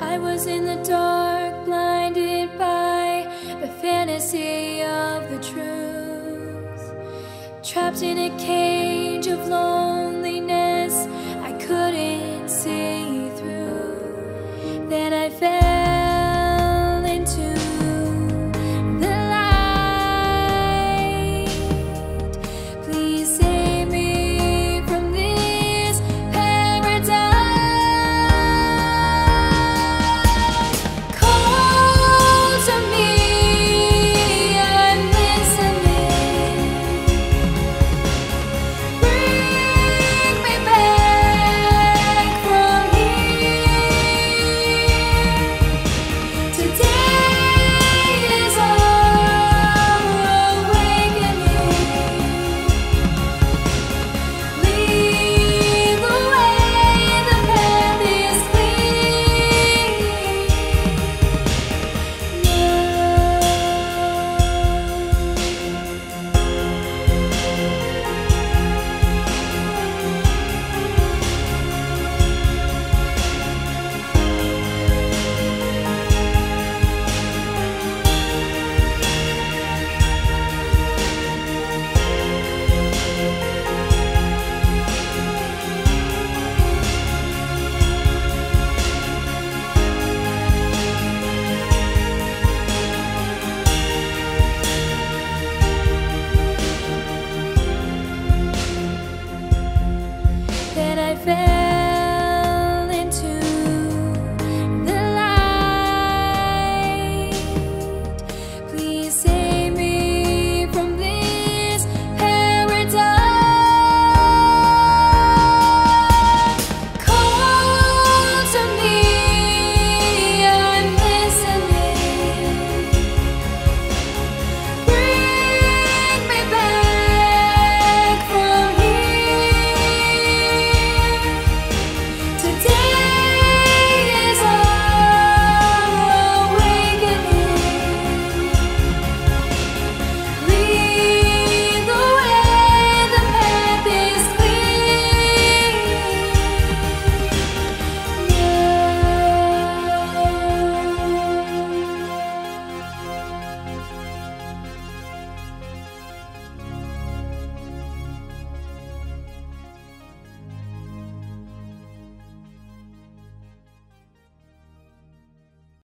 I was in the dark, blinded by the fantasy of the truth. Trapped in a cage of loneliness, I couldn't see through. Then I fell Fell